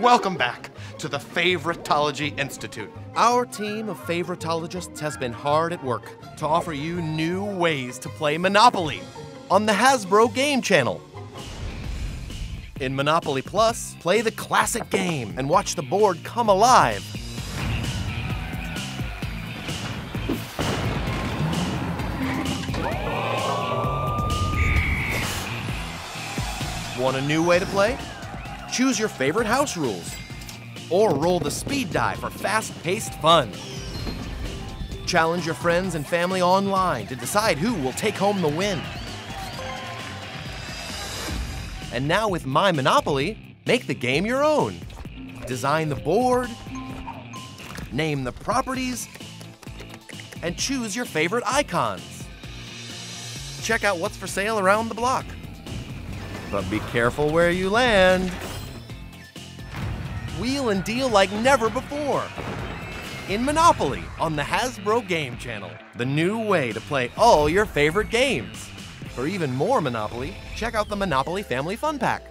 Welcome back to the Favoritology Institute. Our team of favoritologists has been hard at work to offer you new ways to play Monopoly on the Hasbro Game Channel. In Monopoly Plus, play the classic game and watch the board come alive. Want a new way to play? Choose your favorite house rules. Or roll the speed die for fast paced fun. Challenge your friends and family online to decide who will take home the win. And now with My Monopoly, make the game your own. Design the board, name the properties, and choose your favorite icons. Check out what's for sale around the block. But be careful where you land. Wheel and deal like never before. In Monopoly on the Hasbro Game Channel, the new way to play all your favorite games. For even more Monopoly, check out the Monopoly Family Fun Pack.